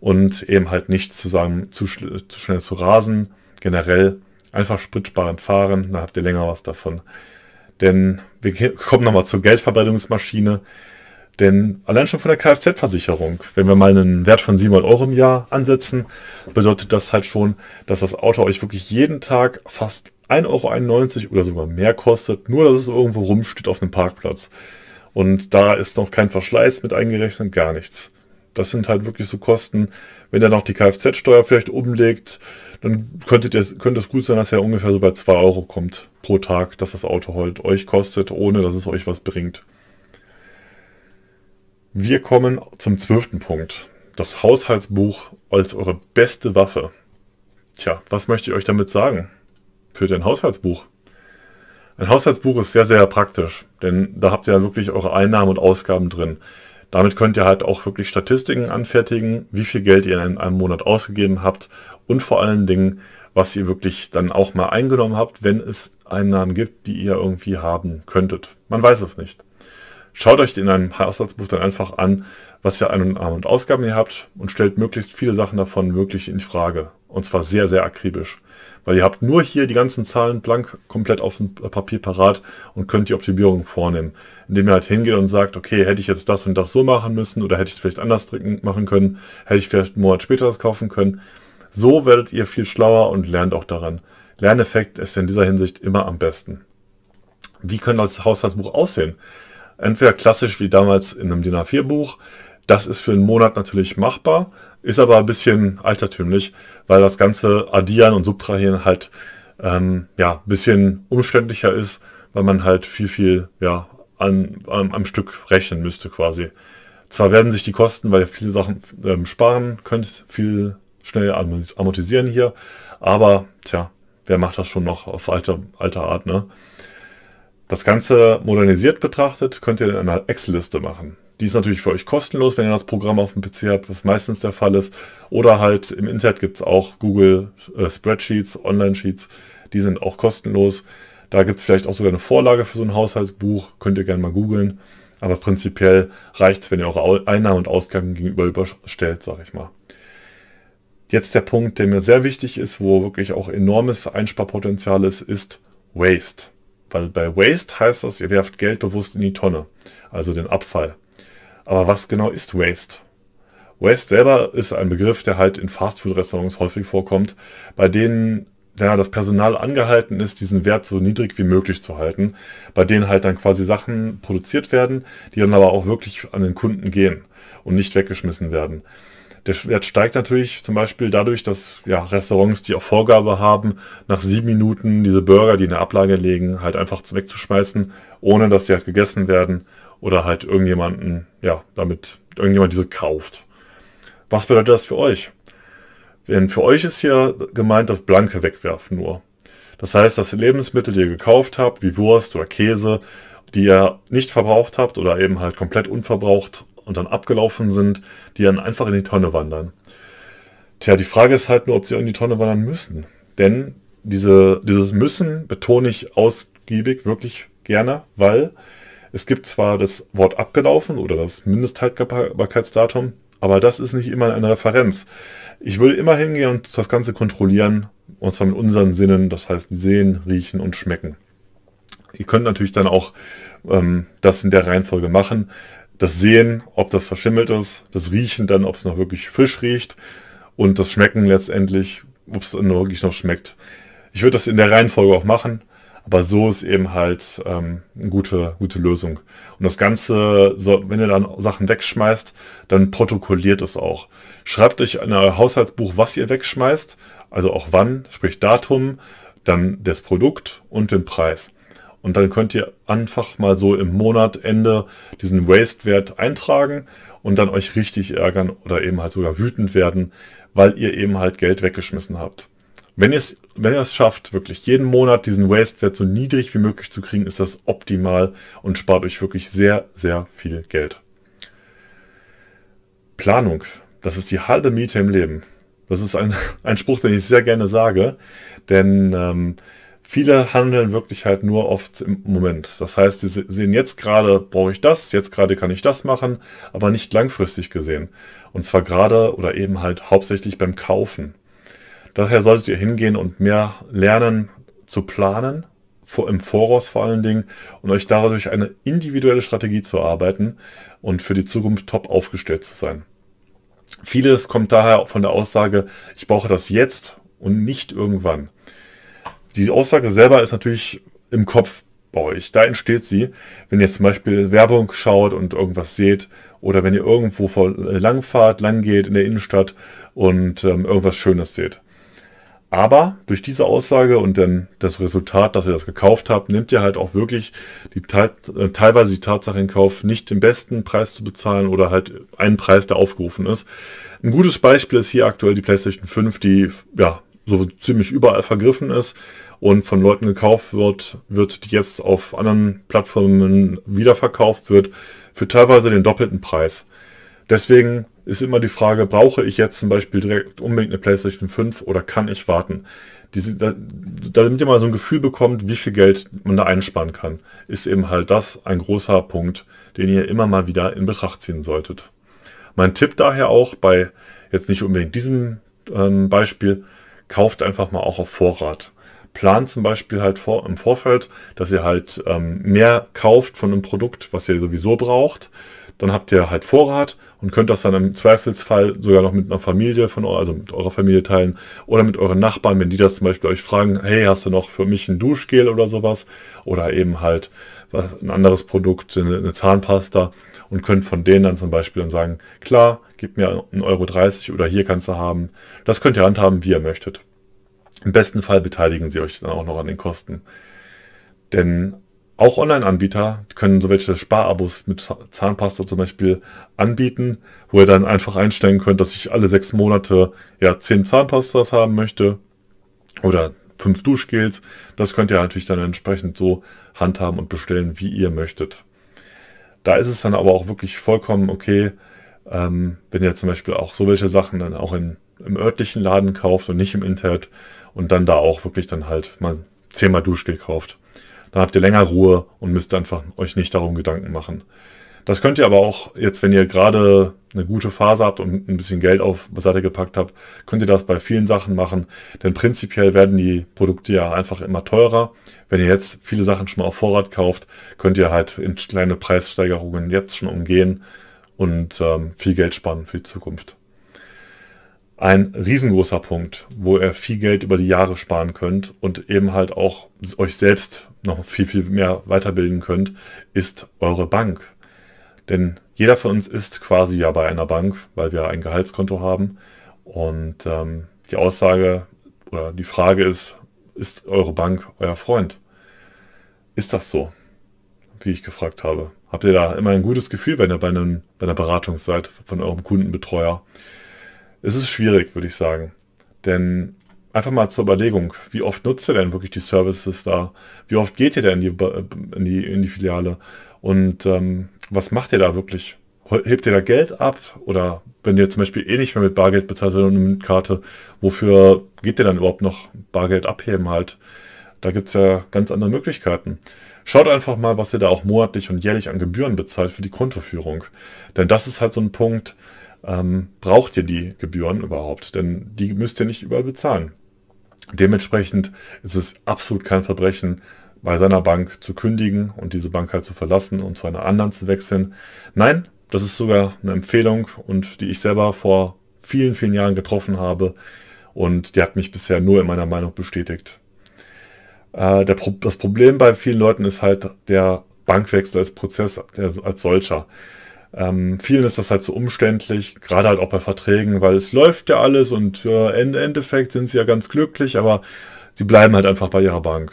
und eben halt nicht zu sagen, zu, zu schnell zu rasen. Generell einfach spritsparend fahren, dann habt ihr länger was davon. Denn wir kommen nochmal zur Geldverbrennungsmaschine. Denn allein schon von der Kfz-Versicherung, wenn wir mal einen Wert von 700 Euro im Jahr ansetzen, bedeutet das halt schon, dass das Auto euch wirklich jeden Tag fast 1,91 Euro oder sogar mehr kostet, nur dass es irgendwo rumsteht auf einem Parkplatz. Und da ist noch kein Verschleiß mit eingerechnet, gar nichts. Das sind halt wirklich so Kosten. Wenn ihr noch die Kfz-Steuer vielleicht umlegt, dann könntet ihr, könnte es gut sein, dass er ungefähr so bei 2 Euro kommt pro Tag, dass das Auto halt euch kostet, ohne dass es euch was bringt. Wir kommen zum zwölften Punkt. Das Haushaltsbuch als eure beste Waffe. Tja, was möchte ich euch damit sagen? Für ein Haushaltsbuch. Ein Haushaltsbuch ist sehr, sehr praktisch, denn da habt ihr ja wirklich eure Einnahmen und Ausgaben drin. Damit könnt ihr halt auch wirklich Statistiken anfertigen, wie viel Geld ihr in einem Monat ausgegeben habt und vor allen Dingen, was ihr wirklich dann auch mal eingenommen habt, wenn es Einnahmen gibt, die ihr irgendwie haben könntet. Man weiß es nicht. Schaut euch in einem Haushaltsbuch dann einfach an, was ihr Ein- und Ausgaben ihr habt und stellt möglichst viele Sachen davon wirklich in Frage. Und zwar sehr, sehr akribisch. Weil ihr habt nur hier die ganzen Zahlen blank komplett auf dem Papier parat und könnt die Optimierung vornehmen. Indem ihr halt hingeht und sagt, okay, hätte ich jetzt das und das so machen müssen oder hätte ich es vielleicht anders machen können, hätte ich vielleicht einen Monat später das kaufen können. So werdet ihr viel schlauer und lernt auch daran. Lerneffekt ist in dieser Hinsicht immer am besten. Wie kann das Haushaltsbuch aussehen? Entweder klassisch wie damals in einem DIN A4-Buch. Das ist für einen Monat natürlich machbar, ist aber ein bisschen altertümlich, weil das ganze Addieren und Subtrahieren halt ähm, ja, ein bisschen umständlicher ist, weil man halt viel, viel ja, an, an, am Stück rechnen müsste quasi. Zwar werden sich die Kosten, weil ihr viele Sachen ähm, sparen könnt, viel schnell amortisieren hier. Aber, tja, wer macht das schon noch auf alte, alte Art, ne? Das Ganze modernisiert betrachtet könnt ihr in einer Excel-Liste machen. Die ist natürlich für euch kostenlos, wenn ihr das Programm auf dem PC habt, was meistens der Fall ist. Oder halt im Internet gibt es auch Google äh, Spreadsheets, Online-Sheets, die sind auch kostenlos. Da gibt es vielleicht auch sogar eine Vorlage für so ein Haushaltsbuch, könnt ihr gerne mal googeln. Aber prinzipiell reicht es, wenn ihr eure Einnahmen und Ausgaben gegenüber überstellt, sage ich mal. Jetzt der Punkt, der mir sehr wichtig ist, wo wirklich auch enormes Einsparpotenzial ist, ist Waste. Weil bei Waste heißt das, ihr werft Geld bewusst in die Tonne, also den Abfall. Aber was genau ist Waste? Waste selber ist ein Begriff, der halt in Fastfood-Restaurants häufig vorkommt, bei denen ja, das Personal angehalten ist, diesen Wert so niedrig wie möglich zu halten, bei denen halt dann quasi Sachen produziert werden, die dann aber auch wirklich an den Kunden gehen und nicht weggeschmissen werden. Der Wert steigt natürlich zum Beispiel dadurch, dass ja, Restaurants, die auch Vorgabe haben, nach sieben Minuten diese Burger, die in der Ablage liegen, halt einfach wegzuschmeißen, ohne dass sie halt gegessen werden oder halt irgendjemanden, ja, damit irgendjemand diese kauft. Was bedeutet das für euch? Denn für euch ist hier gemeint das blanke Wegwerfen nur. Das heißt, dass Lebensmittel, die ihr gekauft habt, wie Wurst oder Käse, die ihr nicht verbraucht habt oder eben halt komplett unverbraucht und dann abgelaufen sind, die dann einfach in die Tonne wandern. Tja, die Frage ist halt nur, ob sie in die Tonne wandern müssen. Denn diese, dieses Müssen betone ich ausgiebig wirklich gerne, weil es gibt zwar das Wort abgelaufen oder das Mindesthaltbarkeitsdatum, aber das ist nicht immer eine Referenz. Ich will immer hingehen und das Ganze kontrollieren, und zwar mit unseren Sinnen, das heißt sehen, riechen und schmecken. Ihr könnt natürlich dann auch ähm, das in der Reihenfolge machen das Sehen, ob das verschimmelt ist, das Riechen dann, ob es noch wirklich frisch riecht und das Schmecken letztendlich, ob es wirklich noch schmeckt. Ich würde das in der Reihenfolge auch machen, aber so ist eben halt ähm, eine gute, gute Lösung. Und das Ganze, so, wenn ihr dann Sachen wegschmeißt, dann protokolliert es auch. Schreibt euch in euer Haushaltsbuch, was ihr wegschmeißt, also auch wann, sprich Datum, dann das Produkt und den Preis. Und dann könnt ihr einfach mal so im Monatende diesen Waste-Wert eintragen und dann euch richtig ärgern oder eben halt sogar wütend werden, weil ihr eben halt Geld weggeschmissen habt. Wenn ihr es, wenn ihr es schafft, wirklich jeden Monat diesen Waste-Wert so niedrig wie möglich zu kriegen, ist das optimal und spart euch wirklich sehr, sehr viel Geld. Planung, das ist die halbe Miete im Leben. Das ist ein, [laughs] ein Spruch, den ich sehr gerne sage, denn ähm, Viele handeln wirklich halt nur oft im Moment. Das heißt, sie sehen jetzt gerade, brauche ich das, jetzt gerade kann ich das machen, aber nicht langfristig gesehen. Und zwar gerade oder eben halt hauptsächlich beim Kaufen. Daher solltet ihr hingehen und mehr lernen zu planen, im Voraus vor allen Dingen, und euch dadurch eine individuelle Strategie zu arbeiten und für die Zukunft top aufgestellt zu sein. Vieles kommt daher von der Aussage, ich brauche das jetzt und nicht irgendwann. Die Aussage selber ist natürlich im Kopf bei euch. Da entsteht sie, wenn ihr zum Beispiel Werbung schaut und irgendwas seht oder wenn ihr irgendwo vor langfahrt, lang geht in der Innenstadt und ähm, irgendwas Schönes seht. Aber durch diese Aussage und dann das Resultat, dass ihr das gekauft habt, nehmt ihr halt auch wirklich die, äh, teilweise die Tatsache in Kauf, nicht den besten Preis zu bezahlen oder halt einen Preis, der aufgerufen ist. Ein gutes Beispiel ist hier aktuell die PlayStation 5, die ja so ziemlich überall vergriffen ist und von Leuten gekauft wird, wird, die jetzt auf anderen Plattformen wiederverkauft wird, für teilweise den doppelten Preis. Deswegen ist immer die Frage, brauche ich jetzt zum Beispiel direkt unbedingt eine PlayStation 5 oder kann ich warten? Diese, da, damit ihr mal so ein Gefühl bekommt, wie viel Geld man da einsparen kann, ist eben halt das ein großer Punkt, den ihr immer mal wieder in Betracht ziehen solltet. Mein Tipp daher auch bei jetzt nicht unbedingt diesem ähm, Beispiel, kauft einfach mal auch auf Vorrat plant zum Beispiel halt vor, im Vorfeld, dass ihr halt ähm, mehr kauft von einem Produkt, was ihr sowieso braucht. Dann habt ihr halt Vorrat und könnt das dann im Zweifelsfall sogar noch mit einer Familie von euch, also mit eurer Familie teilen oder mit euren Nachbarn, wenn die das zum Beispiel euch fragen, hey, hast du noch für mich ein Duschgel oder sowas? Oder eben halt was, ein anderes Produkt, eine, Zahnpasta und könnt von denen dann zum Beispiel dann sagen, klar, gib mir 1,30 Euro oder hier kannst du haben. Das könnt ihr handhaben, wie ihr möchtet. Im besten Fall beteiligen sie euch dann auch noch an den Kosten. Denn auch Online-Anbieter können so welche Sparabos mit Zahnpasta zum Beispiel anbieten, wo ihr dann einfach einstellen könnt, dass ich alle sechs Monate ja zehn Zahnpastas haben möchte oder fünf Duschgels. Das könnt ihr natürlich dann entsprechend so handhaben und bestellen, wie ihr möchtet. Da ist es dann aber auch wirklich vollkommen okay, ähm, wenn ihr zum Beispiel auch so welche Sachen dann auch in, im örtlichen Laden kauft und nicht im Internet, und dann da auch wirklich dann halt mal zehnmal Duschgel kauft. Dann habt ihr länger Ruhe und müsst einfach euch nicht darum Gedanken machen. Das könnt ihr aber auch jetzt, wenn ihr gerade eine gute Phase habt und ein bisschen Geld auf beiseite gepackt habt, könnt ihr das bei vielen Sachen machen. Denn prinzipiell werden die Produkte ja einfach immer teurer. Wenn ihr jetzt viele Sachen schon mal auf Vorrat kauft, könnt ihr halt in kleine Preissteigerungen jetzt schon umgehen und ähm, viel Geld sparen für die Zukunft. Ein riesengroßer Punkt, wo ihr viel Geld über die Jahre sparen könnt und eben halt auch euch selbst noch viel, viel mehr weiterbilden könnt, ist eure Bank. Denn jeder von uns ist quasi ja bei einer Bank, weil wir ein Gehaltskonto haben. Und ähm, die Aussage oder die Frage ist, ist eure Bank euer Freund? Ist das so? Wie ich gefragt habe. Habt ihr da immer ein gutes Gefühl, wenn ihr bei, einem, bei einer Beratung seid von eurem Kundenbetreuer? Es ist schwierig, würde ich sagen. Denn einfach mal zur Überlegung, wie oft nutzt ihr denn wirklich die Services da? Wie oft geht ihr denn in die, in die, in die Filiale? Und ähm, was macht ihr da wirklich? Hebt ihr da Geld ab? Oder wenn ihr zum Beispiel eh nicht mehr mit Bargeld bezahlt, sondern mit Karte, wofür geht ihr dann überhaupt noch Bargeld abheben halt? Da gibt es ja ganz andere Möglichkeiten. Schaut einfach mal, was ihr da auch monatlich und jährlich an Gebühren bezahlt für die Kontoführung. Denn das ist halt so ein Punkt, ähm, braucht ihr die Gebühren überhaupt? Denn die müsst ihr nicht überall bezahlen. Dementsprechend ist es absolut kein Verbrechen, bei seiner Bank zu kündigen und diese Bank halt zu verlassen und zu einer anderen zu wechseln. Nein, das ist sogar eine Empfehlung und die ich selber vor vielen, vielen Jahren getroffen habe und die hat mich bisher nur in meiner Meinung bestätigt. Äh, der, das Problem bei vielen Leuten ist halt der Bankwechsel als Prozess als solcher. Ähm, vielen ist das halt so umständlich, gerade halt auch bei Verträgen, weil es läuft ja alles und äh, im Endeffekt sind sie ja ganz glücklich, aber sie bleiben halt einfach bei ihrer Bank.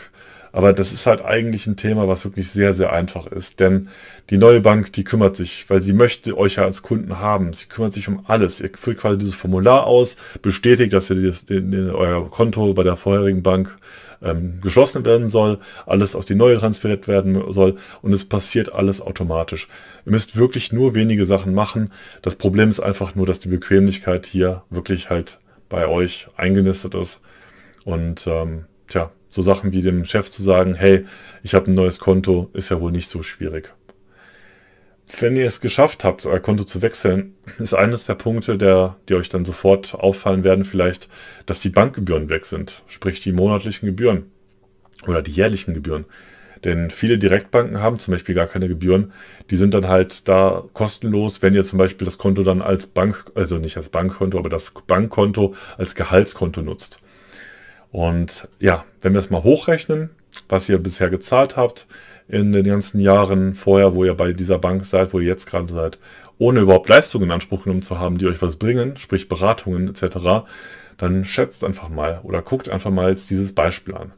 Aber das ist halt eigentlich ein Thema, was wirklich sehr, sehr einfach ist. Denn die neue Bank, die kümmert sich, weil sie möchte euch ja als Kunden haben. Sie kümmert sich um alles. Ihr füllt quasi dieses Formular aus, bestätigt, dass ihr das, den, den, euer Konto bei der vorherigen Bank ähm, geschlossen werden soll, alles auf die neue transferiert werden soll und es passiert alles automatisch. Ihr müsst wirklich nur wenige Sachen machen. Das Problem ist einfach nur, dass die Bequemlichkeit hier wirklich halt bei euch eingenistet ist. Und ähm, tja, so Sachen wie dem Chef zu sagen, hey, ich habe ein neues Konto, ist ja wohl nicht so schwierig. Wenn ihr es geschafft habt, euer Konto zu wechseln, ist eines der Punkte, der, die euch dann sofort auffallen werden, vielleicht, dass die Bankgebühren weg sind, sprich die monatlichen Gebühren oder die jährlichen Gebühren. Denn viele Direktbanken haben zum Beispiel gar keine Gebühren. Die sind dann halt da kostenlos, wenn ihr zum Beispiel das Konto dann als Bank, also nicht als Bankkonto, aber das Bankkonto als Gehaltskonto nutzt. Und ja, wenn wir es mal hochrechnen, was ihr bisher gezahlt habt in den ganzen Jahren vorher, wo ihr bei dieser Bank seid, wo ihr jetzt gerade seid, ohne überhaupt Leistungen in Anspruch genommen zu haben, die euch was bringen, sprich Beratungen etc., dann schätzt einfach mal oder guckt einfach mal jetzt dieses Beispiel an.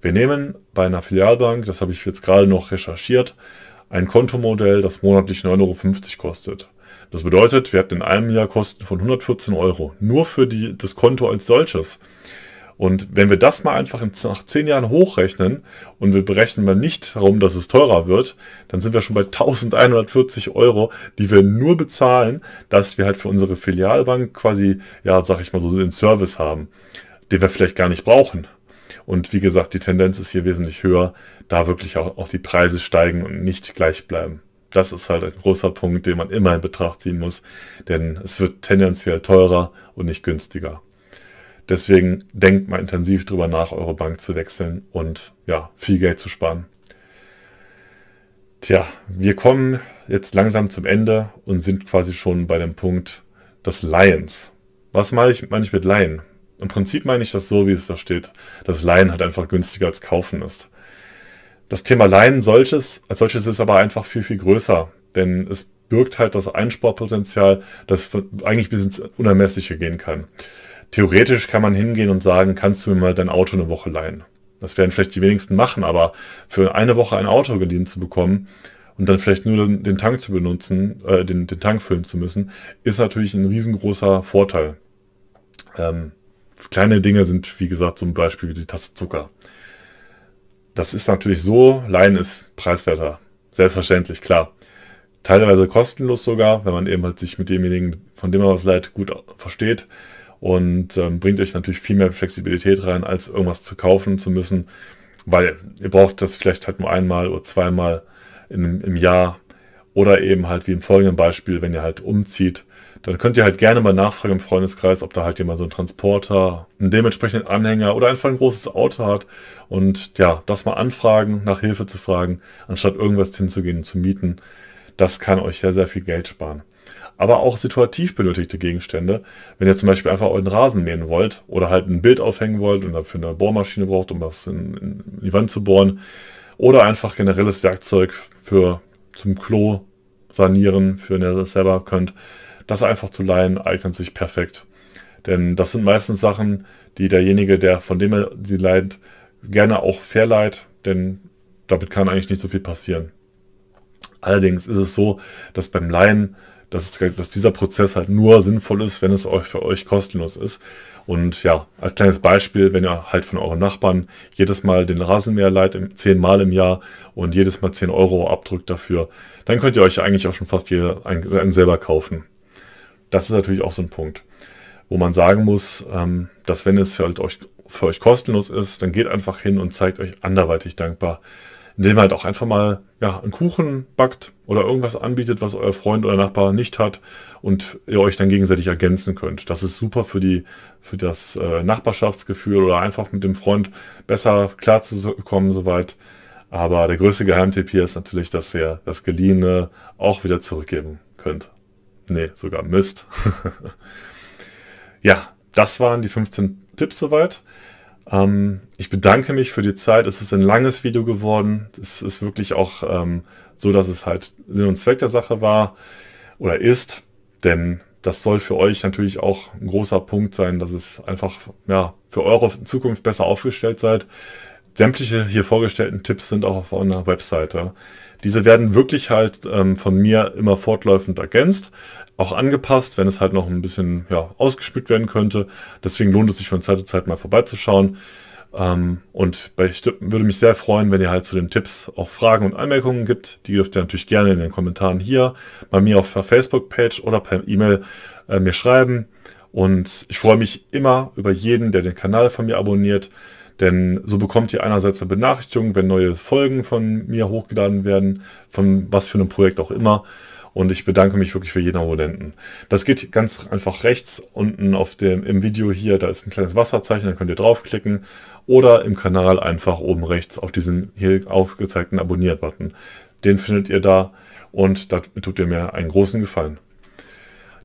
Wir nehmen bei einer Filialbank, das habe ich jetzt gerade noch recherchiert, ein Kontomodell, das monatlich 9,50 Euro kostet. Das bedeutet, wir hatten in einem Jahr Kosten von 114 Euro. Nur für die, das Konto als solches. Und wenn wir das mal einfach nach zehn Jahren hochrechnen und wir berechnen mal nicht darum, dass es teurer wird, dann sind wir schon bei 1140 Euro, die wir nur bezahlen, dass wir halt für unsere Filialbank quasi, ja, sag ich mal so, den Service haben, den wir vielleicht gar nicht brauchen. Und wie gesagt, die Tendenz ist hier wesentlich höher, da wirklich auch, auch die Preise steigen und nicht gleich bleiben. Das ist halt ein großer Punkt, den man immer in Betracht ziehen muss, denn es wird tendenziell teurer und nicht günstiger. Deswegen denkt mal intensiv drüber nach, eure Bank zu wechseln und ja, viel Geld zu sparen. Tja, wir kommen jetzt langsam zum Ende und sind quasi schon bei dem Punkt des Lions. Was meine ich, meine ich mit Leihen? Im Prinzip meine ich das so, wie es da steht, dass Leihen halt einfach günstiger als Kaufen ist. Das Thema Leihen solches, als solches ist aber einfach viel, viel größer, denn es birgt halt das Einsparpotenzial, das eigentlich bis ins Unermessliche gehen kann. Theoretisch kann man hingehen und sagen, kannst du mir mal dein Auto eine Woche leihen? Das werden vielleicht die wenigsten machen, aber für eine Woche ein Auto geliehen zu bekommen und dann vielleicht nur den, Tank zu benutzen, äh, den, den Tank füllen zu müssen, ist natürlich ein riesengroßer Vorteil. Ähm, kleine Dinge sind, wie gesagt, zum Beispiel wie die Tasse Zucker. Das ist natürlich so, Leihen ist preiswerter. Selbstverständlich, klar. Teilweise kostenlos sogar, wenn man eben halt sich mit demjenigen, von dem man was leiht, gut versteht und ähm, bringt euch natürlich viel mehr Flexibilität rein, als irgendwas zu kaufen zu müssen, weil ihr braucht das vielleicht halt nur einmal oder zweimal in, im Jahr Oder eben halt wie im folgenden Beispiel, wenn ihr halt umzieht, dann könnt ihr halt gerne mal nachfragen im Freundeskreis, ob da halt jemand so einen Transporter, einen dementsprechenden Anhänger oder einfach ein großes Auto hat. Und ja, das mal anfragen, nach Hilfe zu fragen, anstatt irgendwas hinzugehen und zu mieten. Das kann euch sehr, sehr viel Geld sparen. Aber auch situativ benötigte Gegenstände, wenn ihr zum Beispiel einfach euren Rasen mähen wollt oder halt ein Bild aufhängen wollt und dafür eine Bohrmaschine braucht, um was in, in die Wand zu bohren, oder einfach generelles Werkzeug für zum Klo sanieren, für wenn ihr das selber könnt, das einfach zu leihen, eignet sich perfekt. Denn das sind meistens Sachen, die derjenige, der von dem er sie leiht, gerne auch verleiht, denn damit kann eigentlich nicht so viel passieren. Allerdings ist es so, dass beim Leihen, dass, dass dieser Prozess halt nur sinnvoll ist, wenn es euch für euch kostenlos ist. Und ja, als kleines Beispiel, wenn ihr halt von euren Nachbarn jedes Mal den Rasenmäher leiht, zehnmal im Jahr und jedes Mal 10 Euro abdrückt dafür, dann könnt ihr euch eigentlich auch schon fast jeder einen selber kaufen. Das ist natürlich auch so ein Punkt, wo man sagen muss, ähm, dass wenn es halt euch, für euch kostenlos ist, dann geht einfach hin und zeigt euch anderweitig dankbar, indem ihr halt auch einfach mal ja, einen Kuchen backt oder irgendwas anbietet, was euer Freund oder Nachbar nicht hat und ihr euch dann gegenseitig ergänzen könnt. Das ist super für, die, für das äh, Nachbarschaftsgefühl oder einfach mit dem Freund besser klarzukommen soweit. Aber der größte Geheimtipp hier ist natürlich, dass ihr das Geliehene auch wieder zurückgeben könnt. Nee, sogar müsst. [laughs] ja, das waren die 15 Tipps soweit. Ähm, ich bedanke mich für die Zeit. Es ist ein langes Video geworden. Es ist wirklich auch ähm, so, dass es halt Sinn und Zweck der Sache war oder ist. Denn das soll für euch natürlich auch ein großer Punkt sein, dass es einfach ja, für eure Zukunft besser aufgestellt seid. Sämtliche hier vorgestellten Tipps sind auch auf einer Webseite. Diese werden wirklich halt ähm, von mir immer fortlaufend ergänzt, auch angepasst, wenn es halt noch ein bisschen ja, ausgespielt werden könnte. Deswegen lohnt es sich von Zeit zu Zeit mal vorbeizuschauen. Ähm, und ich würde mich sehr freuen, wenn ihr halt zu den Tipps auch Fragen und Anmerkungen gibt. Die dürft ihr natürlich gerne in den Kommentaren hier bei mir auf der Facebook-Page oder per E-Mail äh, mir schreiben. Und ich freue mich immer über jeden, der den Kanal von mir abonniert. Denn so bekommt ihr einerseits eine Benachrichtigung, wenn neue Folgen von mir hochgeladen werden, von was für einem Projekt auch immer. Und ich bedanke mich wirklich für jeden Abonnenten. Das geht ganz einfach rechts unten auf dem, im Video hier, da ist ein kleines Wasserzeichen, da könnt ihr draufklicken. Oder im Kanal einfach oben rechts auf diesen hier aufgezeigten Abonniert-Button. Den findet ihr da und da tut ihr mir einen großen Gefallen.